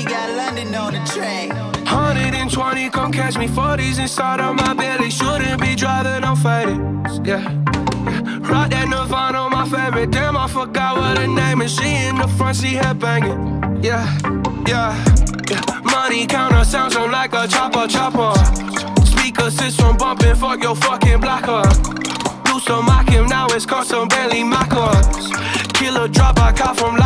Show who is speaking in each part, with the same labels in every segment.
Speaker 1: we got London on the track. 120, come catch me. 40s inside of my belly. Shouldn't be driving, I'm fighting. Yeah. Rock that Nirvana, my favorite. Damn, I forgot what her name is. She in the front, she head banging. Yeah, yeah. yeah. Money counter sounds from like a chopper, chopper. Speaker system bumping, fuck your fucking blocker. Do some mock him, now it's called some Bentley Mackers. Killer drop, I cop from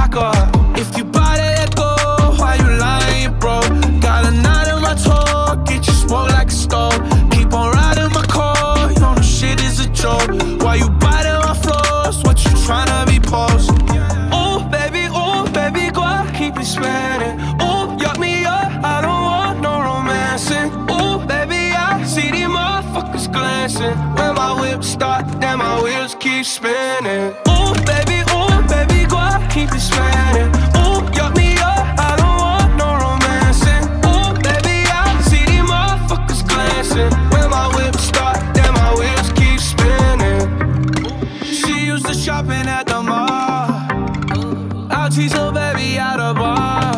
Speaker 1: glancing. When my whip start, then my wheels keep spinning. Oh, baby, oh, baby, go out, keep it spinning. Oh, yuck me up, I don't want no romancing. Oh, baby, I see these motherfuckers glancing. When my whip start, then my wheels keep spinning. She used to shopping at the mall. I'll tease her baby out of bar.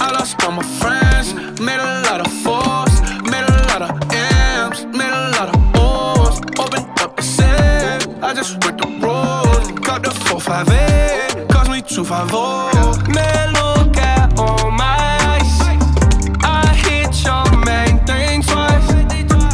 Speaker 1: I lost all my friends, made a lot of fours, made a lot of M's, made a lot of O's. Opened up the safe, I just went the road. Got the 458, cost me 250.